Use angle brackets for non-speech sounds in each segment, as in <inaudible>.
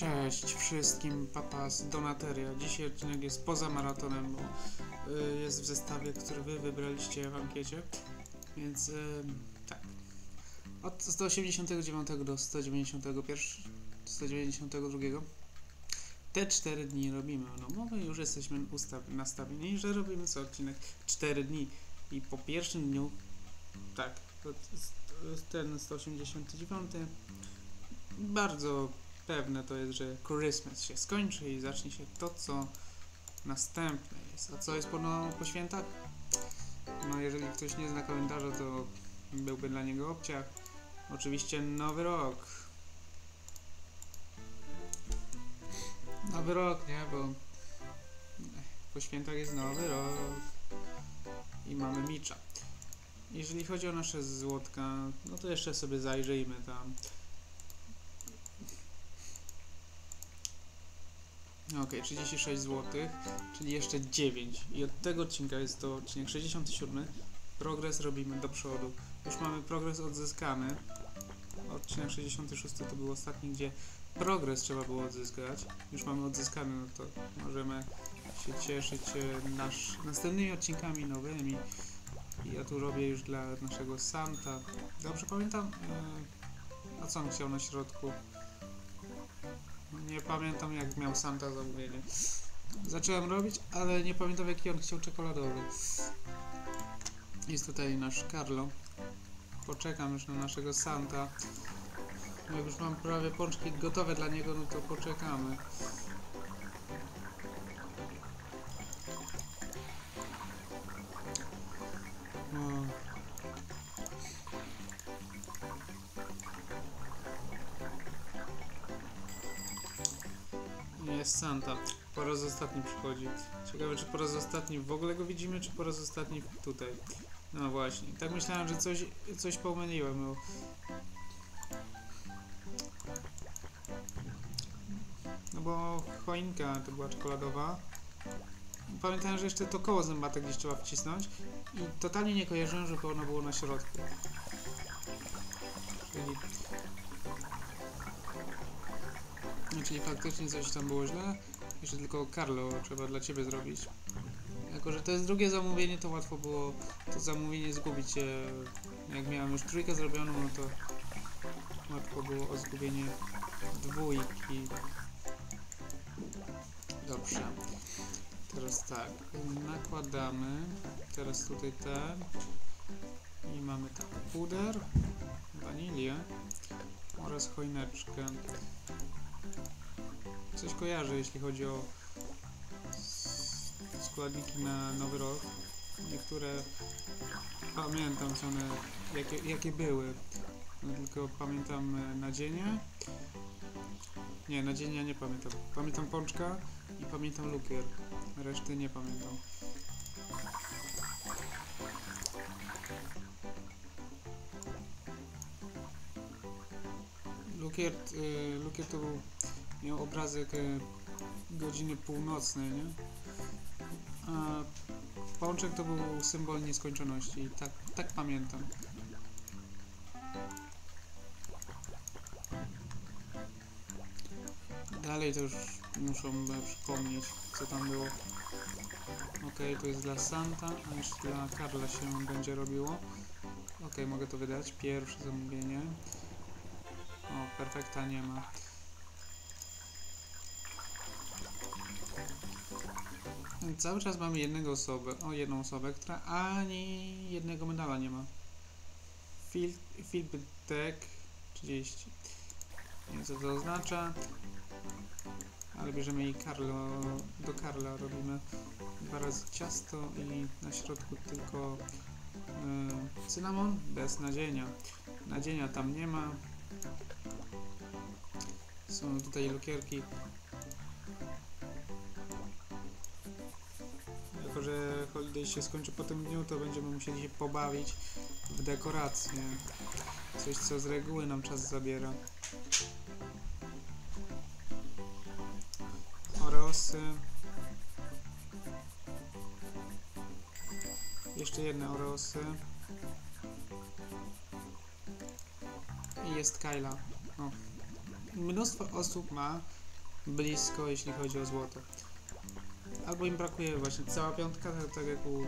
Cześć wszystkim, papa z Donateria. Dzisiaj odcinek jest poza maratonem, bo y, jest w zestawie, który wy wybraliście w ankiecie. Więc y, tak. Od 189 do 191, 192 te 4 dni robimy. No my już jesteśmy nastawieni, że robimy co odcinek 4 dni. I po pierwszym dniu, tak, ten 189 bardzo pewne to jest, że Christmas się skończy i zacznie się to, co następne jest. A co jest po, no, po świętach? No, jeżeli ktoś nie zna kalendarza, to byłby dla niego obciach. Oczywiście Nowy Rok. Nowy Rok, nie? Bo po świętach jest Nowy Rok i mamy Micza. Jeżeli chodzi o nasze złotka, no to jeszcze sobie zajrzyjmy tam. Ok, 36 zł, czyli jeszcze 9. I od tego odcinka jest to odcinek 67. Progres robimy do przodu. Już mamy progres odzyskany. Odcinek 66 to był ostatni, gdzie progres trzeba było odzyskać. Już mamy odzyskany, no to możemy się cieszyć e, nasz, następnymi odcinkami nowymi. Ja tu robię już dla naszego Santa. Dobrze pamiętam? E, a co on chciał na środku? Nie pamiętam jak miał Santa zamówienie. Zacząłem robić, ale nie pamiętam jaki on chciał czekoladowy. Jest tutaj nasz Carlo. Poczekam już na naszego Santa. Jak już mam prawie pączki gotowe dla niego, no to poczekamy. Jest Santa. Po raz ostatni przychodzi. Ciekawe, czy po raz ostatni w ogóle go widzimy, czy po raz ostatni tutaj. No właśnie. Tak myślałem, że coś, coś pomyliłem. Bo... No bo choinka to była czekoladowa. Pamiętałem, że jeszcze to koło zębate gdzieś trzeba wcisnąć i totalnie nie kojarzyłem, żeby ono było na środku. Czyli faktycznie coś tam było źle. Jeszcze tylko Carlo trzeba dla ciebie zrobić. Jako, że to jest drugie zamówienie, to łatwo było to zamówienie zgubić. e, Jak miałem już trójkę zrobioną, no to łatwo było o zgubienie dwójki. Dobrze. Teraz tak, nakładamy. Teraz tutaj ten. I mamy tak, puder, wanilię oraz choineczkę. Coś kojarzę, jeśli chodzi o składniki na nowy rok. Niektóre pamiętam, co one, jakie, jakie były. No, tylko pamiętam e, nadzienie. Nie, nadzienia nie pamiętam. Pamiętam pączka i pamiętam lukier. Reszty nie pamiętam. Lukier, y, lukier to był miał obrazek e, godziny północnej, nie? A pączek to był symbol nieskończoności, tak, tak pamiętam. Dalej to już muszą przypomnieć, co tam było. Ok, to jest dla Santa, a już dla Karla się będzie robiło. Ok, mogę to wydać. Pierwsze zamówienie. O, perfekta nie ma. Cały czas mamy jednego osobę, o jedną osobę, która ani jednego medala nie ma. Fil, Deck 30. Nie wiem co to oznacza. Ale bierzemy i Carlo, do Karla robimy dwa razy ciasto i na środku tylko yy, cynamon bez nadzienia. Nadzienia tam nie ma. Są tutaj lukierki Że holiday się skończy po tym dniu, to będziemy musieli się pobawić w dekoracje. Coś, co z reguły nam czas zabiera. Oreosy. Jeszcze jedne oreosy. I jest Kyla. O. Mnóstwo osób ma blisko, jeśli chodzi o złoto. Albo im brakuje właśnie cała piątka, tak, tak jak u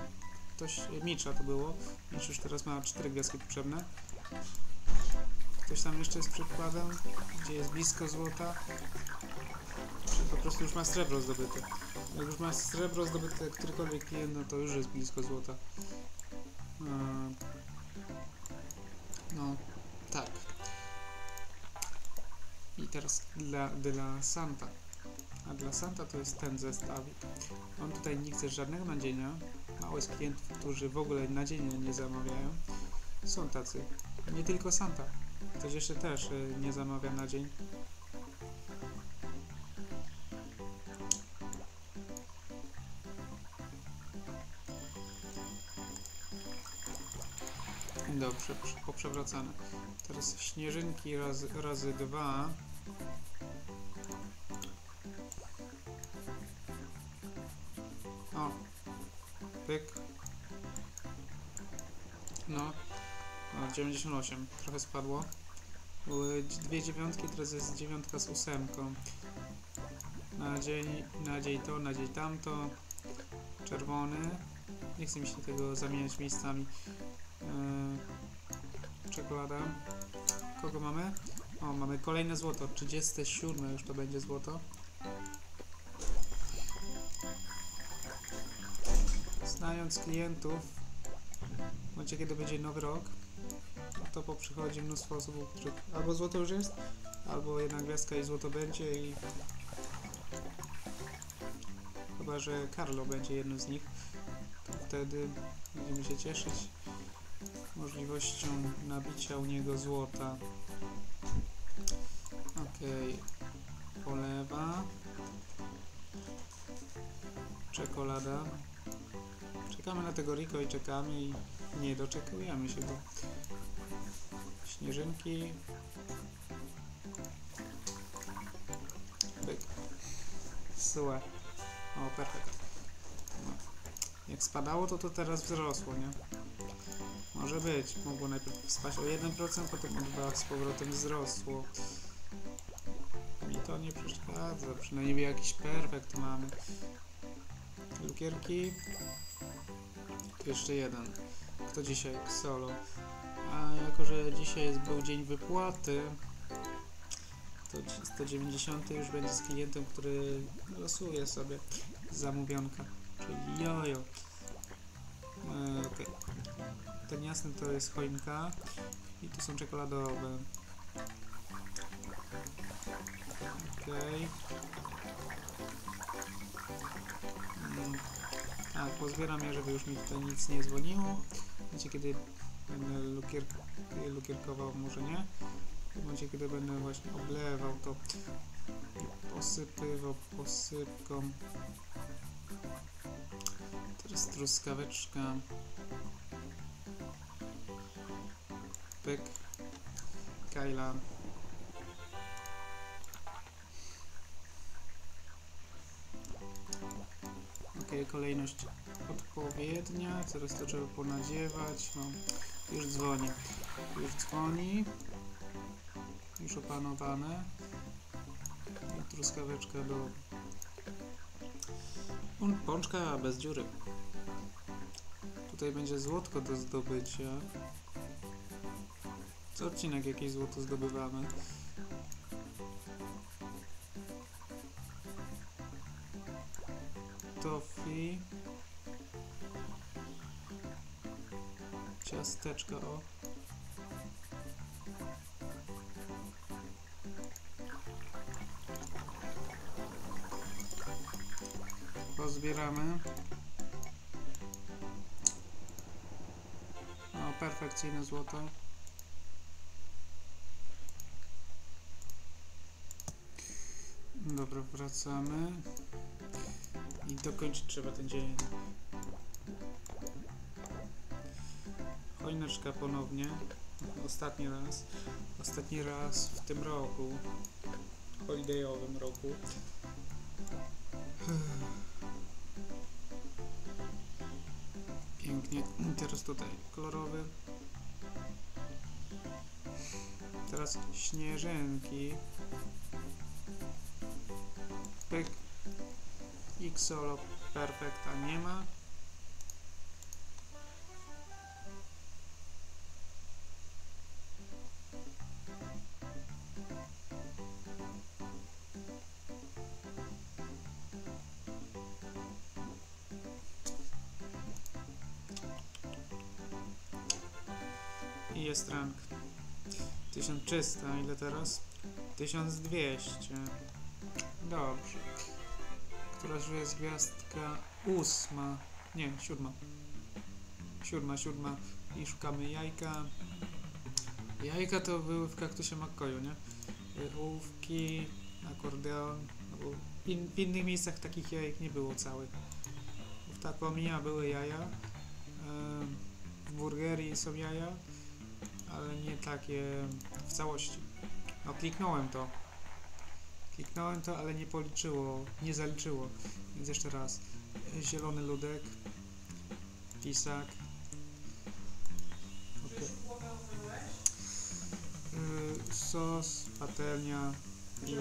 ktoś, Micza to było. Micz już teraz ma cztery gwiazdki potrzebne. Ktoś tam jeszcze jest przykładem, gdzie jest blisko złota. Czy po prostu już ma srebro zdobyte. Jak już ma srebro zdobyte którykolwiek klient, no to już jest blisko złota. Eee, No, tak. I teraz dla, dla Santa. A dla Santa to jest ten zestawik. On tutaj nie chce żadnego nadzienia. Mało jest klientów, którzy w ogóle nadzienia nie zamawiają. Są tacy. Nie tylko Santa. Ktoś jeszcze też y, nie zamawia na dzień. Dobrze, prze- poprzewracane. Teraz śnieżynki razy, razy dwa. 98, trochę spadło. Były dwie dziewiątki, teraz jest dziewiątka z ósemką. Nadziei, nadziei to, nadziei tamto. Czerwony. Nie chcę mi się tego zamieniać miejscami. Eee, czekolada. Kogo mamy? O, mamy kolejne złoto. 37 już to będzie złoto. Znając klientów, w momencie kiedy będzie nowy rok, to poprzychodzi mnóstwo osób, których albo złoto już jest, albo jedna gwiazdka i złoto będzie i chyba, że Carlo będzie jednym z nich, to wtedy będziemy się cieszyć możliwością nabicia u niego złota. Okej, polewa, czekolada. Czekamy na tego Rico i czekamy i nie doczekujemy się go. Śnieżynki. Byk. Sue. O, perfekt. No. Jak spadało, to to teraz wzrosło, nie? Może być. Mogło najpierw spaść o 1%, potem o 2 z powrotem wzrosło. Mi to nie przeszkadza. Przynajmniej jakiś perfekt mamy. Lukierki. Jeszcze jeden. Kto dzisiaj? Solo. A jako, że dzisiaj jest, był dzień wypłaty, to 190 już będzie z klientem, który losuje sobie zamówionka, czyli jojo. E, okej. Ten jasny to jest choinka i tu są czekoladowe. Okej. Mm, Tak, pozbieram je, żeby już mi tutaj nic nie dzwoniło. Wiecie, kiedy będę lukier, lukierkował, może nie. W momencie, kiedy będę właśnie oblewał, to posypywał posypką. Teraz truskaweczka. Pyk. Kajla. Ok, kolejność odpowiednia. Teraz to trzeba ponadziewać. No, już dzwoni. Już dzwoni. Już opanowane. I truskaweczka do Pą- pączka bez dziury. Tutaj będzie złotko do zdobycia. Co odcinek jakieś złoto zdobywamy. Ciasteczka, o. Pozbieramy. O, perfekcyjne złoto. Dobra, wracamy. I dokończyć trzeba ten dzień. Choineczka ponownie. Ostatni raz. Ostatni raz w tym roku. Holidayowym roku. Pięknie. Teraz tutaj kolorowy. Teraz śnieżynki. Pyk. Xolo Perfecta nie ma. 1300, ile teraz? 1200. Dobrze. Któraż jest gwiazdka? Ósma. Nie, siódma. Siódma, siódma. I szukamy jajka. Jajka to były w kaktusie McCoyu, nie? Y, Ołówki, akordeon. no In, w innych miejscach takich jajek nie było całych. W Takomia były jaja. W burgerii są jaja, ale nie takie w całości. No kliknąłem to. Kliknąłem to, ale nie policzyło, nie zaliczyło. Więc jeszcze raz. Zielony ludek. Pisak. Okay. Y, sos, patelnia. I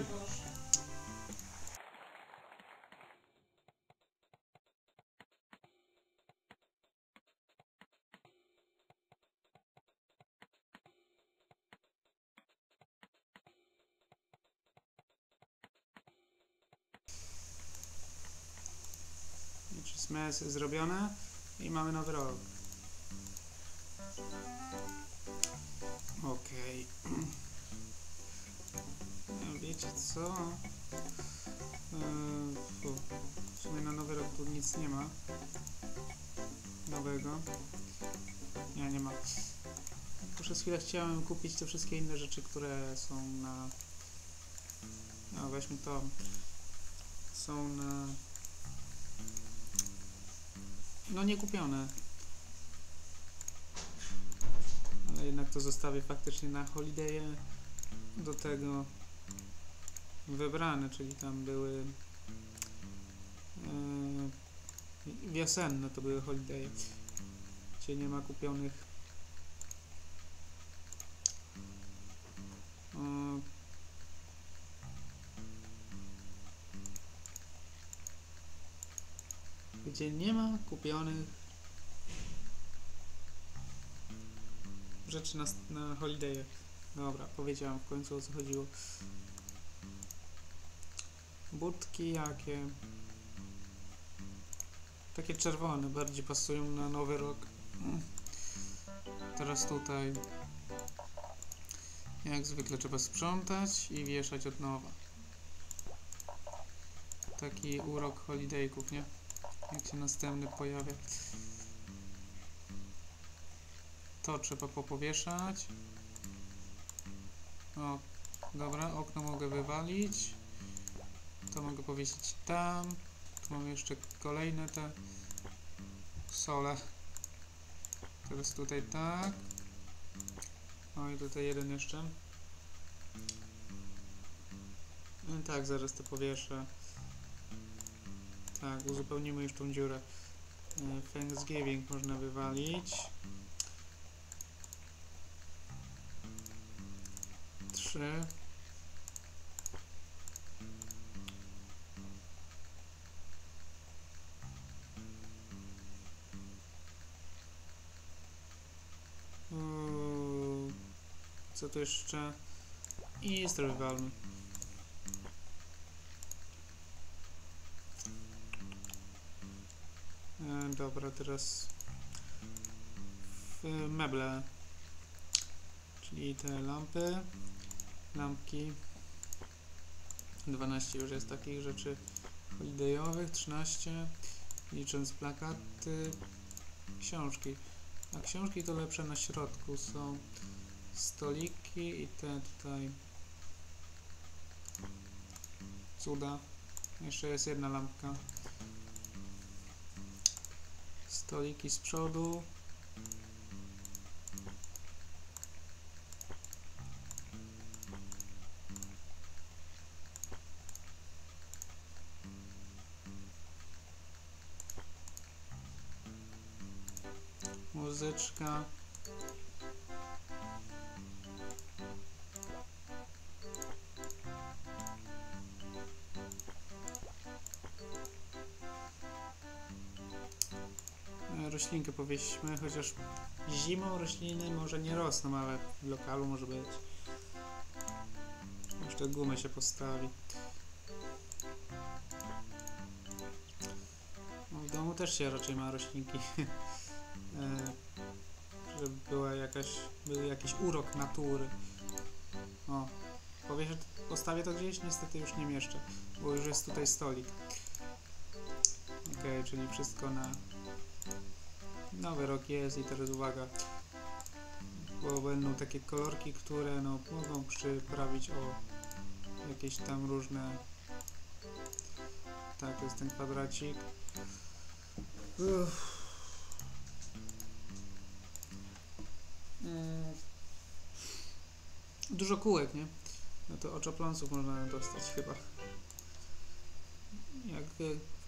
Smes zrobione i mamy nowy rok. Okej. Okay. <clears throat> Wiecie co? Eee. W sumie na nowy rok tu nic nie ma. Nowego. Nie, nie ma. Przez chwilę chciałem kupić te wszystkie inne rzeczy, które są na... No weźmy to. Są na... No nie kupione. Ale jednak to zostawię faktycznie na holidaye. Do tego wybrane, czyli tam były yy, wiosenne to były holidaye. Gdzie nie ma kupionych yy, gdzie nie ma kupionych rzeczy na, na holidaye. Dobra, powiedziałem w końcu o co chodziło. Budki jakie? Takie czerwone, bardziej pasują na nowy rok. Teraz tutaj jak zwykle trzeba sprzątać i wieszać od nowa. Taki urok holidayków, nie? Jak się następny pojawia. To trzeba popowieszać. O, dobra, okno mogę wywalić. To mogę powiesić tam. Tu mam jeszcze kolejne te sole. Teraz tutaj tak. O i tutaj jeden jeszcze. Tak, zaraz to powieszę. Tak, uzupełnimy już tą dziurę. E, Thanksgiving można wywalić. Trzy. Uuu, Co tu jeszcze? I Easter dobra, teraz w meble, czyli te lampy, lampki. 12 już jest takich rzeczy holidayowych, 13, licząc plakaty, książki. A książki to lepsze na środku są stoliki i te tutaj cuda. Jeszcze jest jedna lampka. Stoliki z przodu. Muzyczka. Powieśmy, chociaż zimą rośliny może nie rosną, ale w lokalu może być. Jeszcze gumę się postawi. No, w domu też się raczej ma roślinki. <laughs> E, Żeby była jakaś, był jakiś urok natury. O, powieszę, postawię to gdzieś? Niestety już nie mieszczę, bo już jest tutaj stolik. Okej, czyli wszystko na nowy rok jest i teraz uwaga, bo będą takie kolorki, które no, mogą przyprawić o jakieś tam różne tak, to jest ten kwadracik Uff. Dużo kółek, nie? No to oczopląsów można dostać chyba. Jak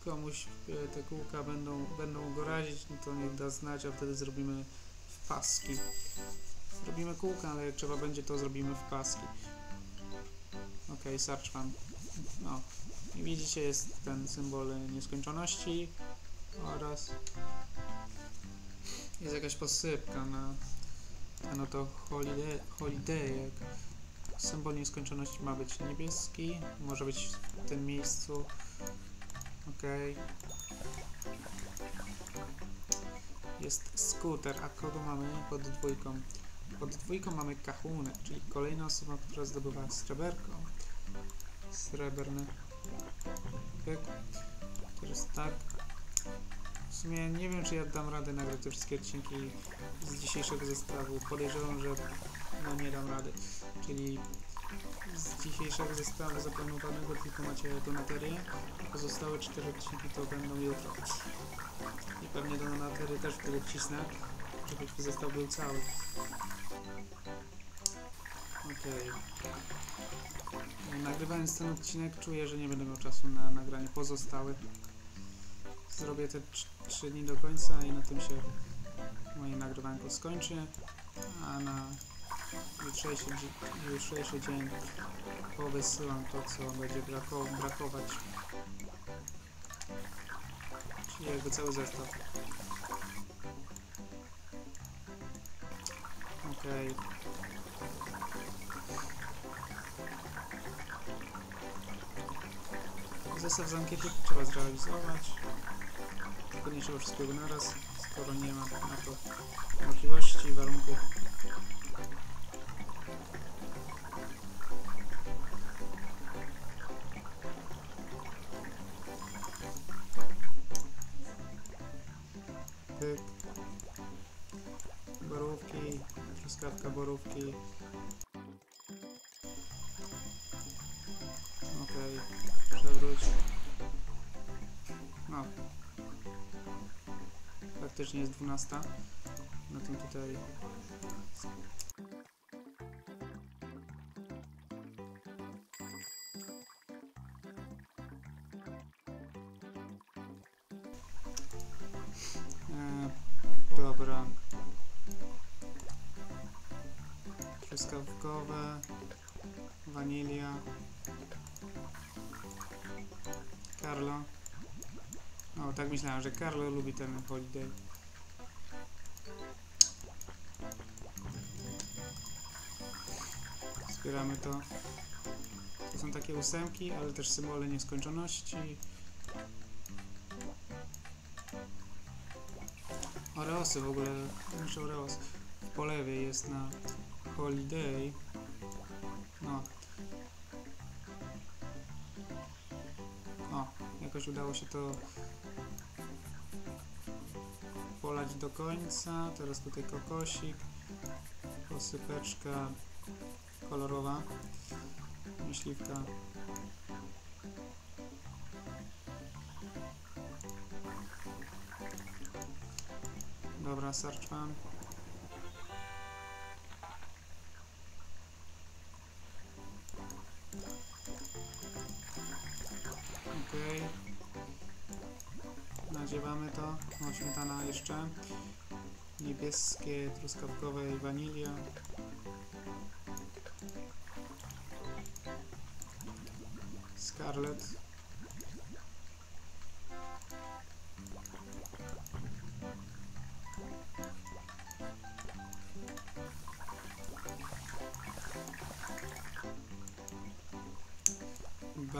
komuś e, te kółka będą, będą go razić, no to niech da znać, a wtedy zrobimy w paski. Zrobimy kółka, ale jak trzeba będzie, to zrobimy w paski. Ok, search fan. No. I widzicie, jest ten symbol nieskończoności oraz jest jakaś posypka na, no to holiday, holiday symbol nieskończoności ma być niebieski, może być w tym miejscu Okej. Jest skuter, a kogo mamy pod dwójką? Pod dwójką mamy Kahunę, czyli kolejna osoba, która zdobywa sreberko. Srebrny. Pyk. Teraz tak. W sumie nie wiem, czy ja dam radę nagrać te wszystkie odcinki z dzisiejszego zestawu. Podejrzewam, że no nie dam rady. Czyli dzisiejszego zestawu zaplanowanego tylko macie donaterię. Pozostałe cztery odcinki to będą jutro. I pewnie donatery też wtedy wcisnę, żeby zestaw był cały. Okej. Okay. Nagrywając ten odcinek czuję, że nie będę miał czasu na nagranie pozostałych. Zrobię te 3 dni do końca i na tym się moje nagrywanko skończy. A na jutrzejszy, jutrzejszy dzień powysyłam to, co będzie brako brakować. Czyli jakby cały zestaw. Okej. Okay. Zestaw z ankiety trzeba zrealizować. Tylko trzeba wszystkiego naraz, skoro nie ma na to możliwości warunków. Pyk. Borówki, truskawka borówki. Okej, okay. przewróć. No. Faktycznie jest 12. Na tym tutaj E, dobra. Truskawkowe, wanilia, Carlo. O, tak myślałem, że Carlo lubi ten holiday. Zbieramy to. To są takie ósemki, ale też symbole nieskończoności. W ogóle, nasz Oreos po lewej jest na Holiday. No. O, jakoś udało się to polać do końca. Teraz tutaj kokosik, posypeczka kolorowa, myśliwka. Dobra, search mam. Okej. Okay. Nadziewamy to. Śmietana jeszcze. Niebieskie, truskawkowe i wanilia. Scarlet.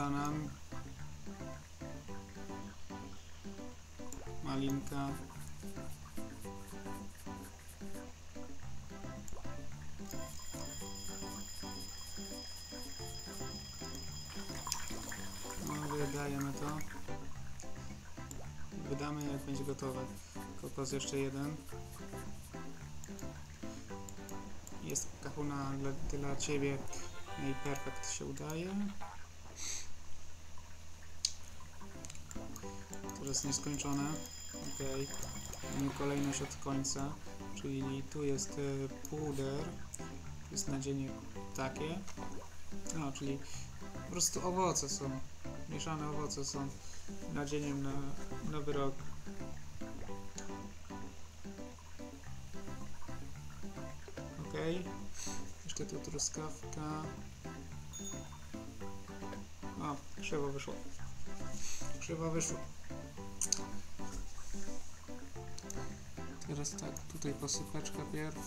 Banan, malinka, no wydajemy to, wydamy jak będzie gotowe, kokos jeszcze jeden, jest kahuna dla, dla Ciebie, no się udaje. Jest nieskończone. Ok. Kolejność od końca, czyli tu jest e, puder, jest nadzienie takie. No, czyli po prostu owoce są, mieszane owoce są nadzieniem na nowy rok. Ok. Jeszcze tu truskawka. O, krzywo wyszło. Krzywo wyszło. Teraz tak, tutaj posypeczka pierw.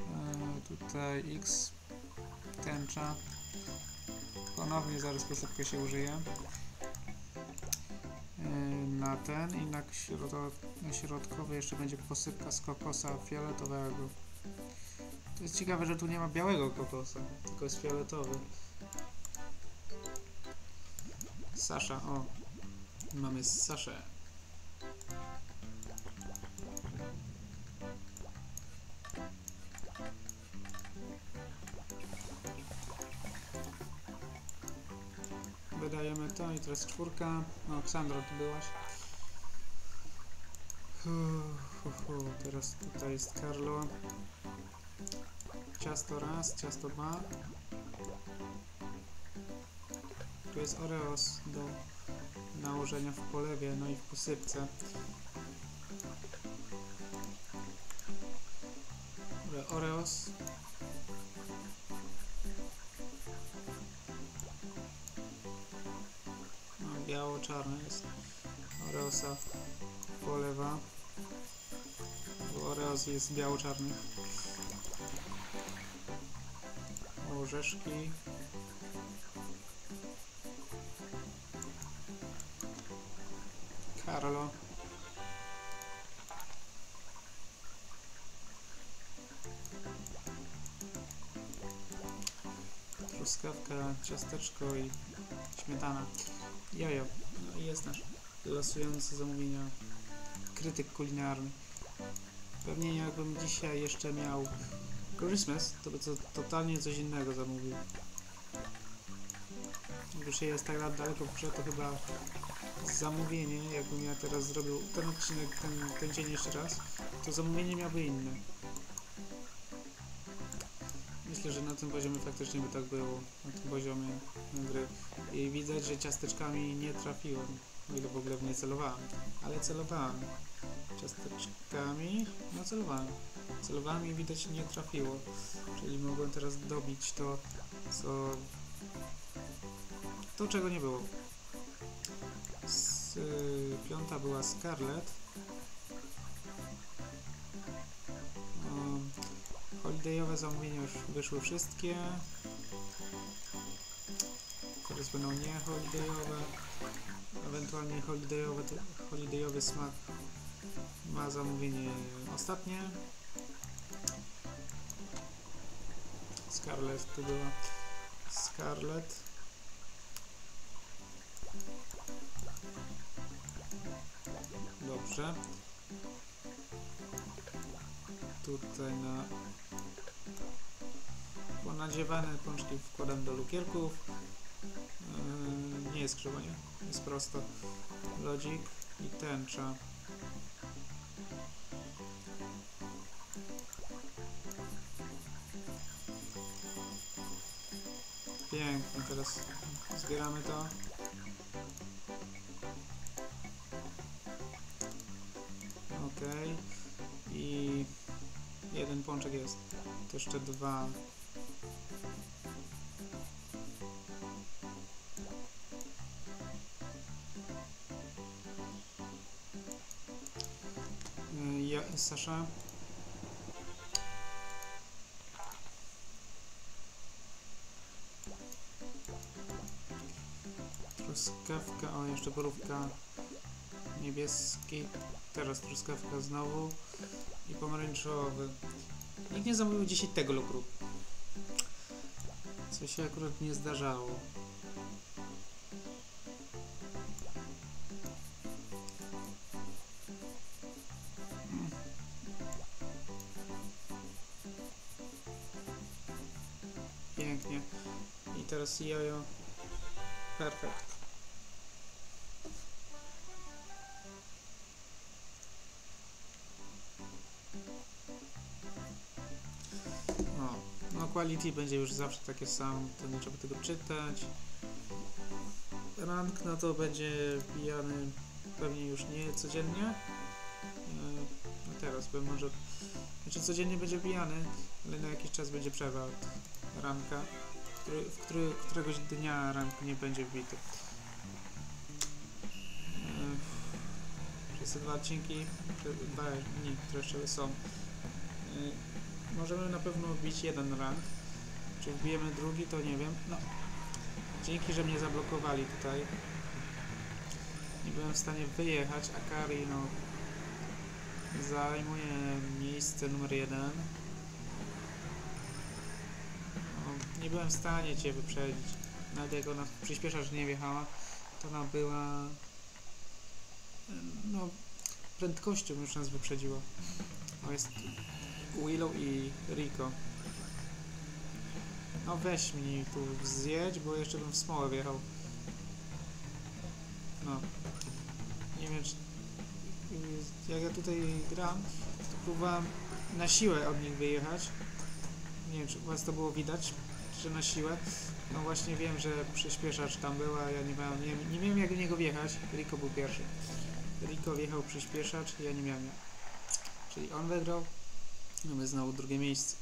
E, tutaj X tęcza. Ponownie zaraz posypkę się użyje. E, na ten i na, środ na środkowy jeszcze będzie posypka z kokosa fioletowego. To jest ciekawe, że tu nie ma białego kokosa, tylko jest fioletowy. Sasza, o. Mamy Saszę. To i teraz czwórka. O, Ksandro, tu byłaś. Hu, hu, hu. Teraz tutaj jest Carlo. Ciasto raz, ciasto dwa. Tu jest Oreos do nałożenia w polewie, no i w posypce. Oreos. Biało-czarny jest. Oreosa polewa. Oreos jest biało-czarny. Orzeszki. Carlo. Truskawka, ciasteczko i śmietana. Jojo. No i jest nasz losujący zamówienia krytyk kulinarny. Pewnie jakbym dzisiaj jeszcze miał Christmas, to by to totalnie coś innego zamówił. Już jest tak daleko w to chyba zamówienie, jakbym ja teraz zrobił ten odcinek, ten, ten dzień jeszcze raz, to zamówienie miałby inne. Myślę, że na tym poziomie faktycznie by tak było, na tym poziomie gry. I widać, że ciasteczkami nie trafiłem, o ile w ogóle w nie celowałem, ale celowałem. Ciasteczkami, no celowałem. Celowałem i widać nie trafiło, czyli mogłem teraz dobić to, co... to czego nie było. Piąta była Scarlet. Um, holidayowe zamówienia już wyszły wszystkie. Teraz będą nie holidayowe. Ewentualnie holidayowe, holidayowy smak ma zamówienie ostatnie. Scarlet tu była. Scarlet. Dobrze. Tutaj na ponadziewane pączki wkładam do lukierków. Jest krzywo, nie? Jest prosto. Lodzik i tęcza. Pięknie, teraz zbieramy to. Ok. I jeden pączek jest. To jeszcze dwa. proszę. Truskawka, o jeszcze borówka niebieski, teraz truskawka znowu i pomarańczowy. Nikt nie zamówił dzisiaj tego lukru. Co się akurat nie zdarzało. Quality będzie już zawsze takie samo, to nie trzeba tego czytać. Rank no to będzie pijany pewnie już nie codziennie. E, No teraz, bo może... Znaczy codziennie będzie pijany, ale na jakiś czas będzie przerwa ranka, który, w który, któregoś dnia rank nie będzie wbity. E, Przez te dwa odcinki, dwa dni, które jeszcze są, e, możemy na pewno wbić jeden rank. Czy wbijemy drugi, to nie wiem. No, dzięki, że mnie zablokowali tutaj. Nie byłem w stanie wyjechać, Akari no zajmuje miejsce numer jeden. No, nie byłem w stanie Cię wyprzedzić. Nawet jak ona przyspieszacz nie wjechała, to ona była no prędkością już nas wyprzedziła. O, jest Willow i Rico. No weź mi tu zjedź, bo jeszcze bym w smołę wjechał. No. Nie wiem, czy... Jak ja tutaj gram, to próbowałem na siłę od nich wyjechać. Nie wiem, czy u was to było widać, że na siłę. No właśnie wiem, że przyspieszacz tam była, ja nie miałem, nie, nie miałem jak do niego wjechać. Rico był pierwszy. Rico wjechał przyspieszacz, ja nie miałem. Czyli on wygrał, no my znowu drugie miejsce.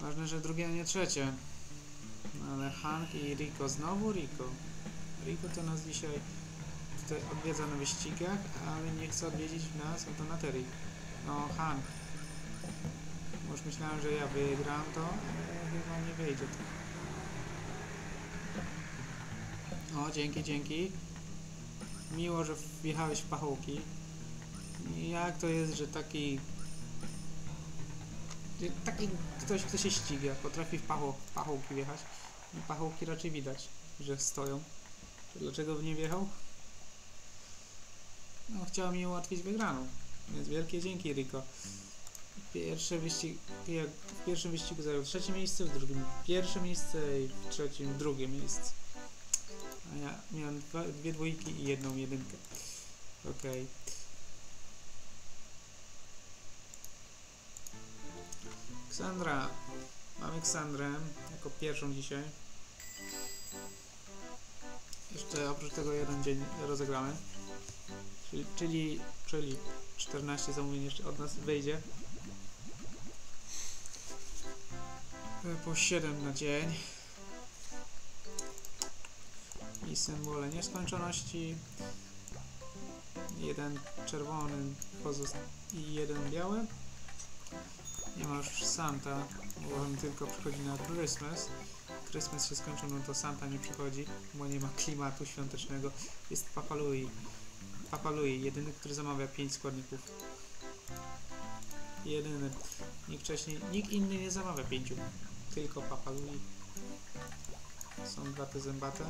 Ważne, że drugie, a nie trzecie. No ale Hank i Rico, znowu Rico. Rico to nas dzisiaj tutaj odwiedza na wyścigach, ale nie chce odwiedzić nas na donaterii. No Hank. Już myślałem, że ja wygram to, ale chyba nie wyjdzie to. O, dzięki, dzięki. Miło, że wjechałeś w pachołki. Jak to jest, że taki taki ktoś, kto się ściga, potrafi w pacho, pachołki wjechać. Pachołki raczej widać, że stoją. To dlaczego w nie wjechał? No, chciał mi ułatwić wygraną. Więc wielkie dzięki, Rico. Pierwszy wyścig, w pierwszym wyścigu zajął trzecie miejsce, w drugim pierwsze miejsce i w trzecim drugie miejsce. A ja miałem dwie dwójki i jedną jedynkę. Okej. Ksandra. Mamy Ksandrę jako pierwszą dzisiaj. Jeszcze oprócz tego jeden dzień rozegramy. Czyli, czyli, czyli 14 zamówień jeszcze od nas wyjdzie. E, Po 7 na dzień. I symbole nieskończoności. Jeden czerwony i jeden biały. Nie ma już Santa, bo on tylko przychodzi na Christmas. Christmas się skończył, no to Santa nie przychodzi, bo nie ma klimatu świątecznego. Jest Papa Louis. Papa Louis, jedyny, który zamawia 5 składników. Jedyny. Nikt wcześniej, nikt inny nie zamawia 5. Tylko Papa Louis. Są dwa te zębate.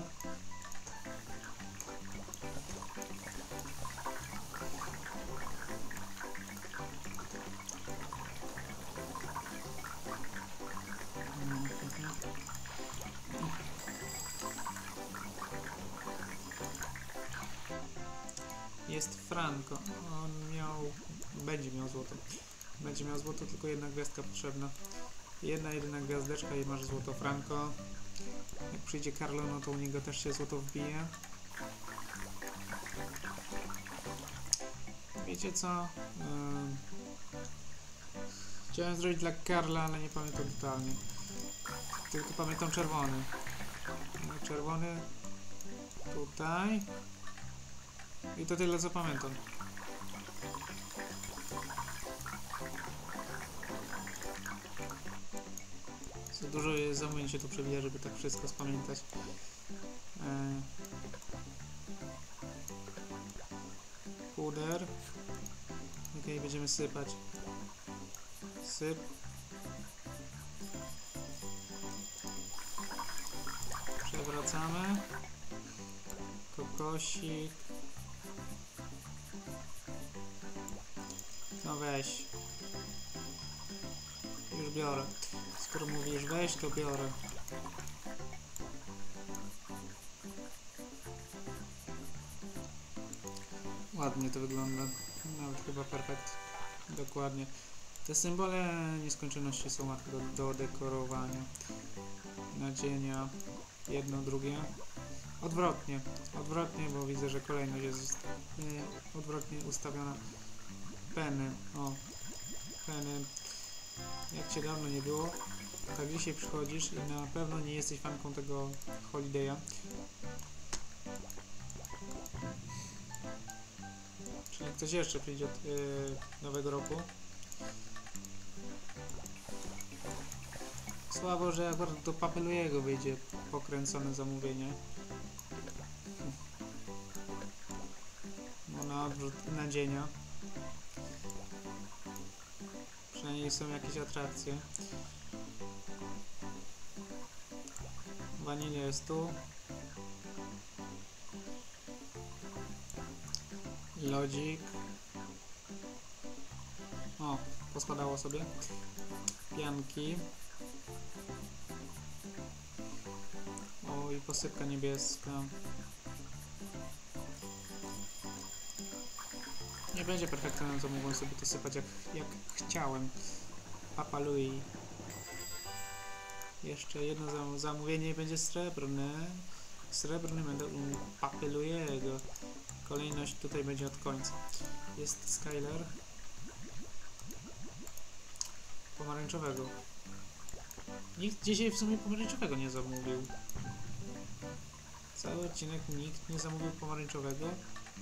Franco. On miał. Będzie miał złoto. Będzie miał złoto, tylko jedna gwiazdka potrzebna. Jedna, jedyna gwiazdeczka i masz złoto Franco. Jak przyjdzie Carlo, no to u niego też się złoto wbije. Wiecie co? Ym, Chciałem zrobić dla Karla, ale nie pamiętam totalnie. Tylko pamiętam czerwony. No, Czerwony tutaj. I to tyle zapamiętam. Co dużo zamówień się tu przewija, żeby tak wszystko spamiętać. E. Puder. Ok, będziemy sypać. Syp. Przewracamy. Kokosik. Weź. Już biorę. Skoro mówisz weź, to biorę. Ładnie to wygląda. Nawet chyba perfekt. Dokładnie. Te symbole nieskończoności są łatwe do, do dekorowania. Nadzienia. Jedno, drugie. Odwrotnie. Odwrotnie, bo widzę, że kolejność jest y, odwrotnie ustawiona. Peny. O. Peny. Jak cię dawno nie było, tak dzisiaj przychodzisz i na pewno nie jesteś fanką tego Holiday'a. Czyli ktoś jeszcze przyjdzie od y, nowego roku. Słabo, że akurat do Papelujego wyjdzie pokręcone zamówienie. No na odwrót nadzienia. Przynajmniej są jakieś atrakcje. Wanilia jest tu. Lodzik. O, pospadało sobie. Pianki. O, i posypka niebieska. Nie będzie perfekcyjnym, to mogłem sobie to sypać jak, jak chciałem. Papa Louis. Jeszcze jedno zam zamówienie będzie srebrne. Srebrny medal u Papy Louiego. Kolejność tutaj będzie od końca. Jest Skyler. Pomarańczowego. Nikt dzisiaj w sumie pomarańczowego nie zamówił. Cały odcinek nikt nie zamówił pomarańczowego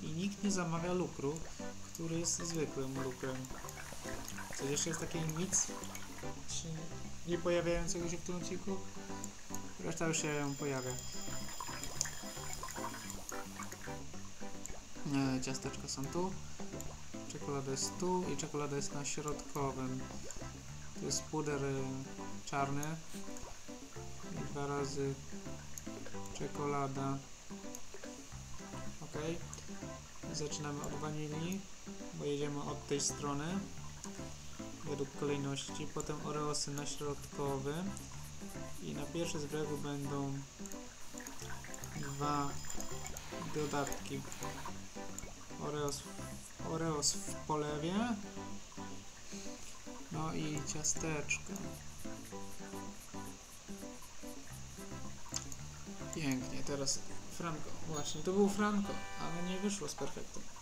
i nikt nie zamawia lukru, który jest zwykłym lukrem. Co jeszcze jest taki nic się nie pojawiającego się w tym odcinku? Reszta już się pojawia. E, ciasteczka są tu, czekolada jest tu i czekolada jest na środkowym. To jest puder e, czarny i dwa razy czekolada. Ok. Zaczynamy od wanilii, bo jedziemy od tej strony według kolejności. Potem oreosy na środkowy i na pierwszy z brzegu będą dwa dodatki. Oreos, Oreos w polewie. No i ciasteczka. Pięknie, teraz Franco. Właśnie, to był Franco, ale nie wyszło z perfektem.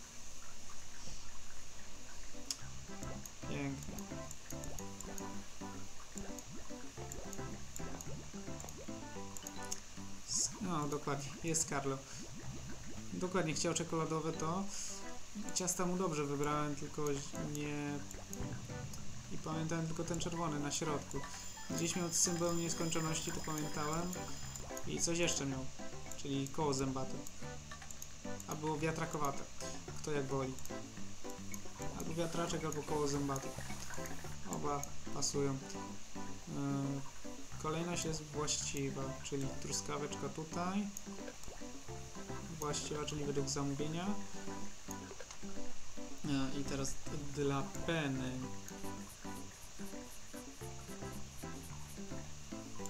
Jest Carlo. Dokładnie, chciał czekoladowe to. Ciasta mu dobrze wybrałem, tylko nie... I pamiętałem tylko ten czerwony na środku. Gdzieś miał symbol nieskończoności, to pamiętałem. I coś jeszcze miał, czyli koło zębate. Albo wiatrakowate. Kto jak woli. Albo wiatraczek, albo koło zębate. Oba pasują. Yy, Kolejność jest właściwa, czyli truskaweczka tutaj. Właściwa, czyli według zamówienia. Yy, I teraz dla peny.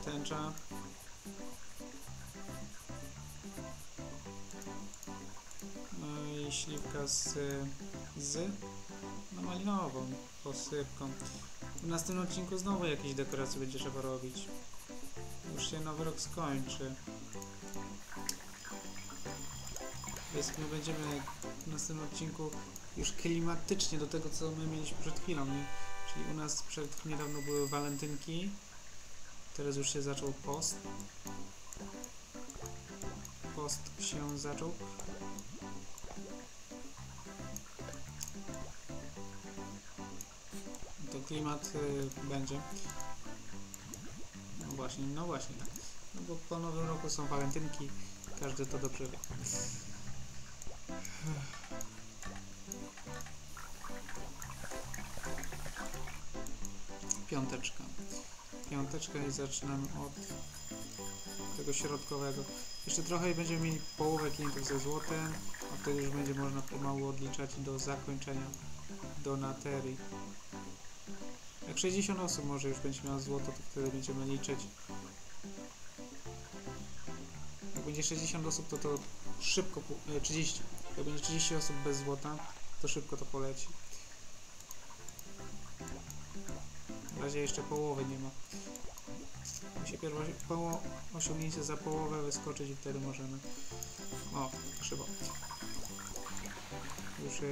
Tęcza. No i śliwka z, z no malinową posypką. W następnym odcinku znowu jakieś dekoracje będzie trzeba robić. Już się nowy rok skończy. Więc my będziemy w następnym odcinku już klimatycznie do tego, co my mieliśmy przed chwilą, nie? Czyli u nas przed niedawno były walentynki, teraz już się zaczął post. Post się zaczął. To klimat y, będzie. No właśnie, no właśnie tak. No bo po nowym roku są walentynki, każdy to dobrze wie. I zaczynamy od tego środkowego. Jeszcze trochę i będziemy mieli połowę klientów ze złotem, a wtedy już będzie można pomału odliczać do zakończenia donaterii. Jak 60 osób może już będzie miało złoto, to wtedy będziemy liczyć. Jak będzie 60 osób, to to szybko, pu- e, 30. Jak będzie 30 osób bez złota, to szybko to poleci. Na razie jeszcze połowy nie ma. Musi pierw osi- poło osiągnięcie za połowę wyskoczyć i wtedy możemy. O, krzywo. Już e,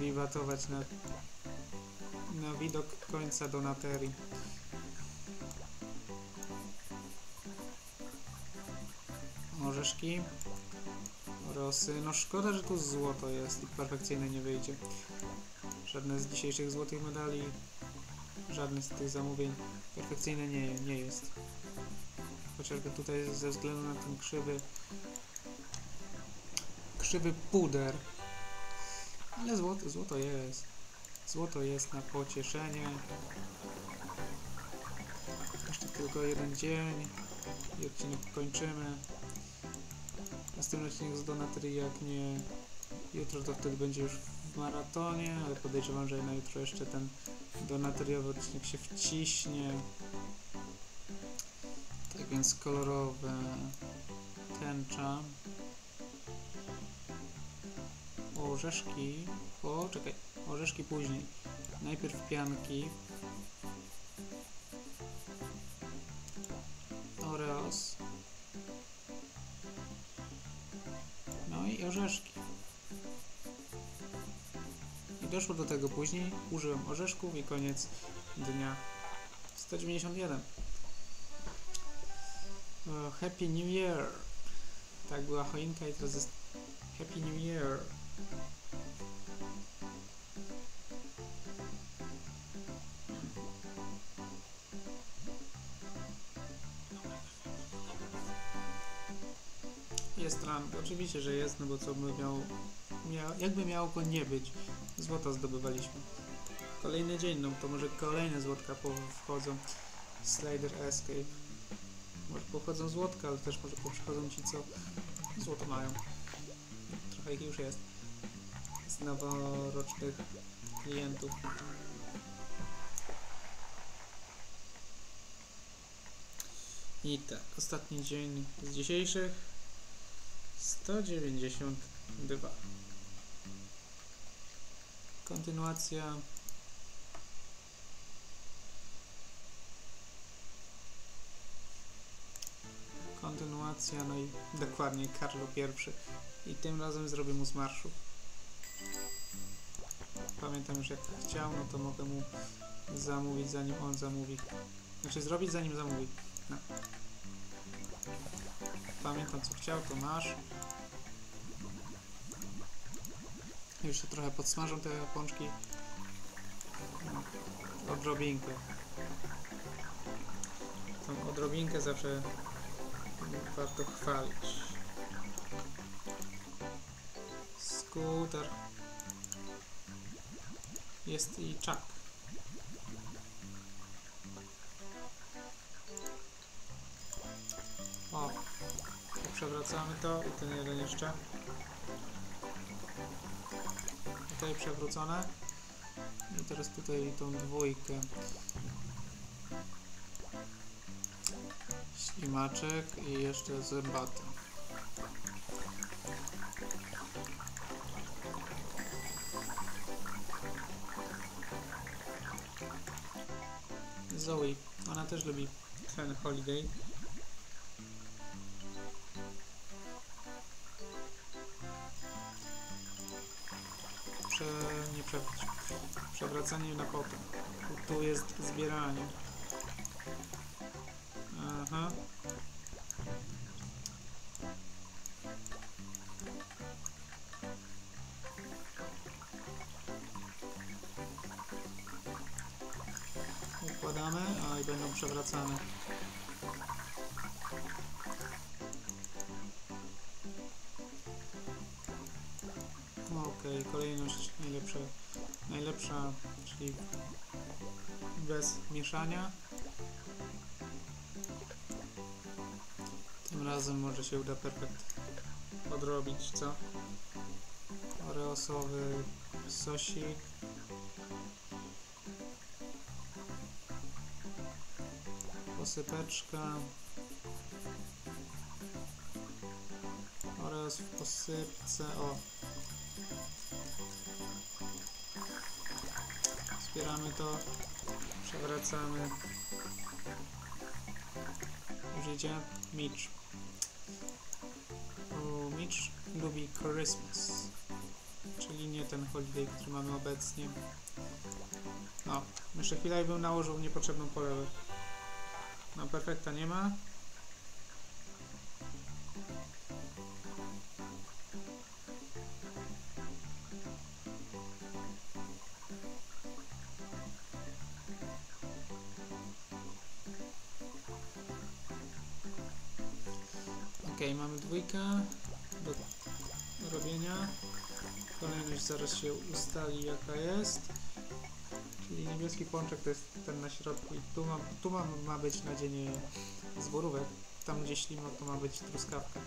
wiwatować na, na widok końca donaterii. Orzeszki. Rosy. No szkoda, że tu złoto jest i perfekcyjne nie wyjdzie. Żadne z dzisiejszych złotych medali, żadne z tych zamówień perfekcyjne nie, nie jest. Chociażby tutaj ze względu na ten krzywy krzywy puder. Ale złoto, złoto jest. Złoto jest na pocieszenie. Jeszcze tylko jeden dzień i odcinek kończymy. Następny odcinek z Donatry, jak nie jutro, to wtedy będzie już w maratonie, ale podejrzewam, że na jutro jeszcze ten donateriowy odcinek się wciśnie. Tak więc kolorowe tęcza. Orzeszki. O, czekaj. Orzeszki później. Najpierw pianki. Oreos. No i orzeszki. Doszło do tego później. Użyłem orzeszków i koniec dnia 191. O, Happy New Year. Tak była choinka i teraz jest Happy New Year. Jest rank, oczywiście, że jest, no bo co by miało, miało, jakby miało go nie być, złota zdobywaliśmy. Kolejny dzień, no to może kolejne złotka wchodzą. Slider Escape. Może pochodzą złotka, ale też może przychodzą ci, co złoto mają. Trochę ich już jest. Z noworocznych klientów. I tak, ostatni dzień z dzisiejszych. 192. Kontynuacja. Kontynuacja, no i dokładnie Karlo I. I tym razem zrobię mu z marszu. Pamiętam już jak chciał, no to mogę mu zamówić zanim on zamówi. Znaczy zrobić zanim zamówi. No. Pamiętam co chciał, to masz. Się trochę podsmażą te pączki. Odrobinkę. Tą odrobinkę zawsze warto chwalić. Skuter. Jest i czak. O, przewracamy to i ten jeden jeszcze. Tutaj przewrócone. I teraz tutaj tą dwójkę. Ślimaczek i jeszcze zębata. Zoe, ona też lubi ten holiday. Przewracanie na potem. Tu, jest zbieranie. Aha. Układamy, a i będą przewracane. Okej, kolejność najlepsza, najlepsza, czyli bez mieszania. Tym razem może się uda perfekt odrobić, co? Oreosowy sosik. Posypeczka. Oreos w posypce. O. Zbieramy to. Przewracamy. Już idzie. Mitch. Mitch lubi Christmas. Czyli nie ten holiday, który mamy obecnie. No, jeszcze chwilę bym nałożył niepotrzebną polewę. No, perfekta nie ma. Zaraz się ustali jaka jest. Czyli niebieski pączek to jest ten na środku i tu ma, tu ma, ma być nadzienie z borówek. Tam gdzie ślimak to ma być truskawka.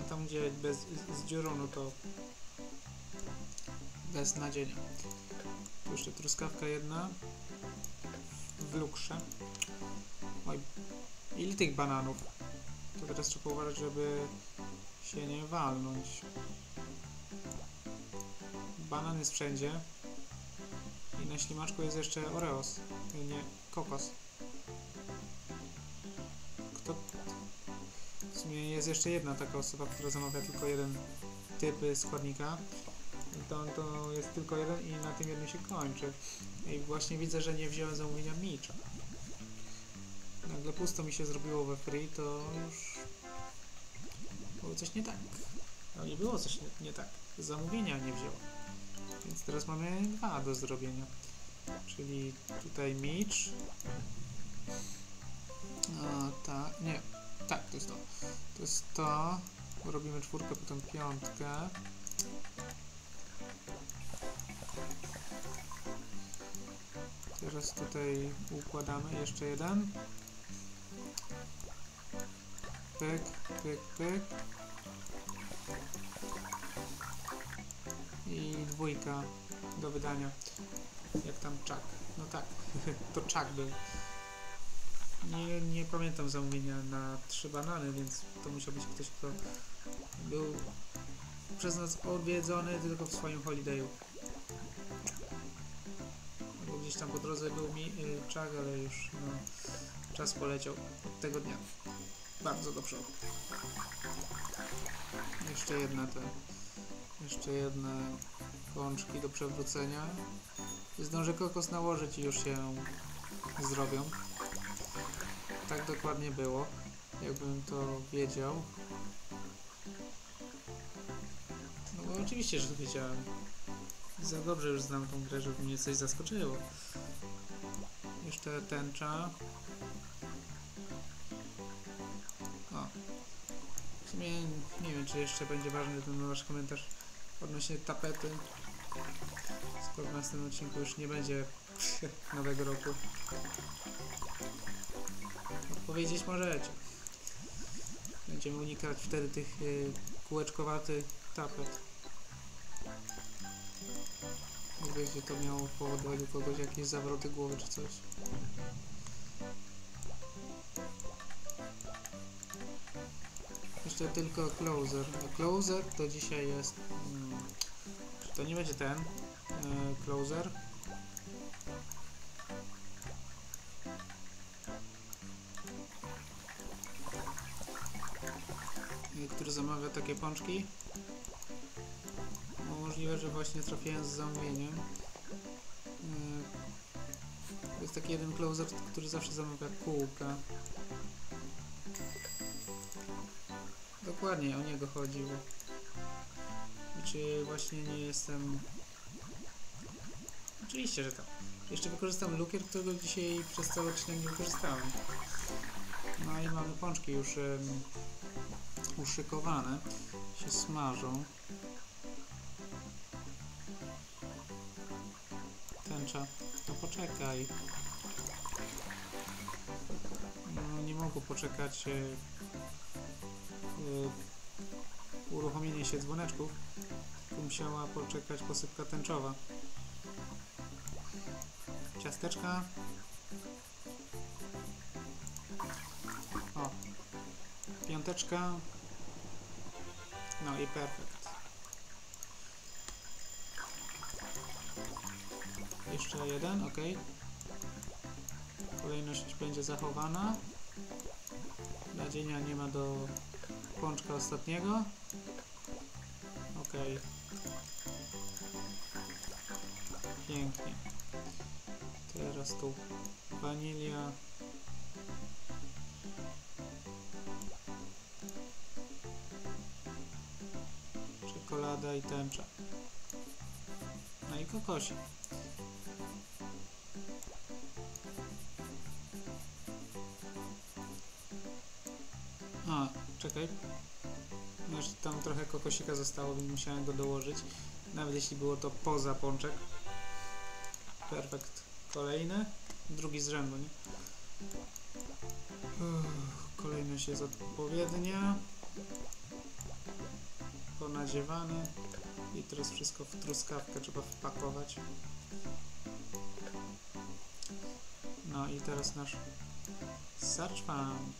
A tam gdzie bez, z, z dziurą no to bez nadzienia. Tu jeszcze truskawka jedna w lukrze. Oj, ile tych bananów? To teraz trzeba uważać, żeby się nie walnąć. Banan jest wszędzie. I na ślimaczku jest jeszcze Oreos, nie kokos. Kto... W sumie jest jeszcze jedna taka osoba, która zamawia tylko jeden typ składnika. To, to jest tylko jeden i na tym jednym się kończy. I właśnie widzę, że nie wziąłem zamówienia Micza. Nagle pusto mi się zrobiło we free, to już było coś nie tak. No nie było coś nie, nie tak. Zamówienia nie wzięło. Więc teraz mamy dwa do zrobienia. Czyli tutaj Mitch. A, tak, nie. Tak, to jest to. To jest to. Robimy czwórkę, potem piątkę. Teraz tutaj układamy jeszcze jeden. Pyk, pyk, pyk. Dwójka do wydania. Jak tam czak? No tak, <laughs> to czak był. Nie, nie pamiętam zamówienia na trzy banany, więc to musiał być ktoś, kto był przez nas odwiedzony tylko w swoim holidayu. Albo gdzieś tam po drodze był mi y, czak, ale już no, czas poleciał od tego dnia. Bardzo do przodu. Jeszcze jedna te. Jeszcze jedne pączki do przewrócenia. Zdążę kokos nałożyć i już się zrobią. Tak dokładnie było. Jakbym to wiedział. No bo oczywiście, że to wiedziałem. Za dobrze już znam tą grę, żeby mnie coś zaskoczyło. Jeszcze tęcza. O. W sumie nie wiem, czy jeszcze będzie ważny ten wasz komentarz odnośnie tapety. Skoro w następnym odcinku już nie będzie <laughs> nowego roku. Odpowiedzieć możecie. Będziemy unikać wtedy tych y, kółeczkowatych tapet. Nie będzie to miało powodować u kogoś jakieś zawroty głowy czy coś. Jeszcze tylko closer. A closer to dzisiaj jest. To nie będzie ten e, closer? Który zamawia takie pączki? Możliwe, że właśnie trafiłem z zamówieniem. E, To jest taki jeden closer, który zawsze zamawia kółka. Dokładnie o niego chodziło. I czy właśnie nie jestem... Oczywiście, że tak. Jeszcze wykorzystam lukier, którego dzisiaj przez cały odcinek nie wykorzystałem. No i mamy pączki już em, uszykowane. Się smażą. Tęcza. To poczekaj. mogło poczekać e, e, uruchomienie się dzwoneczków, musiała poczekać posypka tęczowa. Ciasteczka. O. Piąteczka. No i perfekt. Jeszcze jeden, ok. Kolejność będzie zachowana. Nadzienia nie ma do pączka ostatniego. Ok. Pięknie. Tu wanilia. Czekolada i tęcza. No i kokosik. A, czekaj. Jeszcze tam trochę kokosika zostało, więc musiałem go dołożyć. Nawet jeśli było to poza pączek. Perfekt. Kolejny. Drugi z rzędu, nie? Uff, Kolejność jest odpowiednia. Ponadziewane. I teraz wszystko w truskawkę trzeba wpakować. No i teraz nasz sarczwan.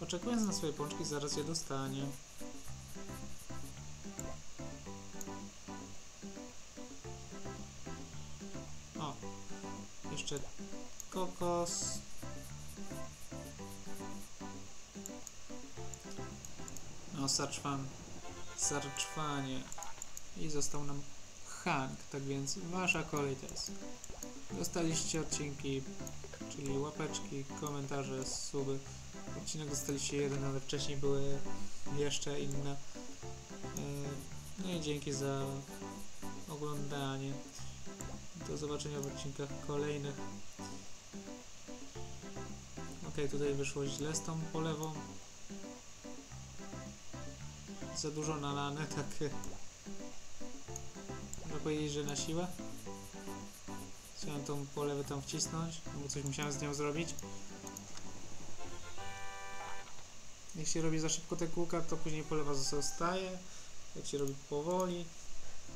Oczekując na swoje pączki, zaraz je dostanie. Sarczwan. Sarczwanie. I został nam Hank, tak więc wasza kolej teraz. Dostaliście odcinki, czyli łapeczki, komentarze, suby. Odcinek dostaliście jeden, ale wcześniej były jeszcze inne. E, No i dzięki za oglądanie. Do zobaczenia w odcinkach kolejnych. Ok, tutaj wyszło źle z tą polewą. Za dużo nalane, tak. Można powiedzieć, że na siłę. Chciałem tą polewę tam wcisnąć, no bo coś musiałem z nią zrobić. Jak się robi za szybko te kółka, to później polewa zostaje. Jak się robi powoli,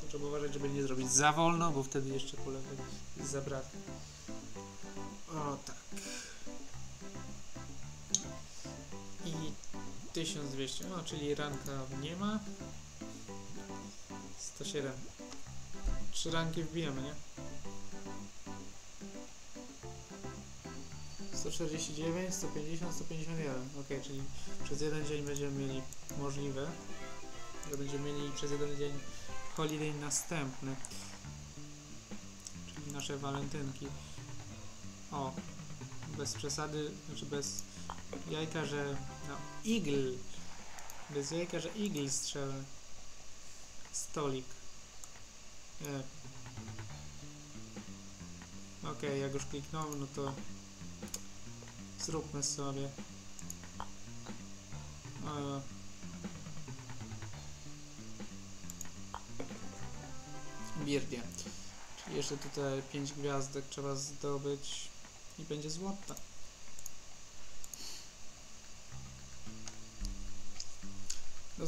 to trzeba uważać, żeby nie zrobić za wolno, bo wtedy jeszcze polewy zabraknie. O tak. 1200, no czyli ranka nie ma. 107. Trzy ranki wbijamy, nie? 149, 150, 151. Ok, czyli przez jeden dzień będziemy mieli możliwe, że będziemy mieli przez jeden dzień holiday następny. Czyli nasze walentynki. O, bez przesady, znaczy bez jajka, że no, eagle. Bez jajka, że eagle strzelę. Stolik. Nie. Ok, jak już kliknąłem, no to Zróbmy sobie. E, Birdia. Czyli jeszcze tutaj 5 gwiazdek trzeba zdobyć i będzie złota.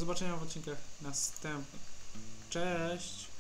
Zobaczenia w odcinkach następnych. Cześć!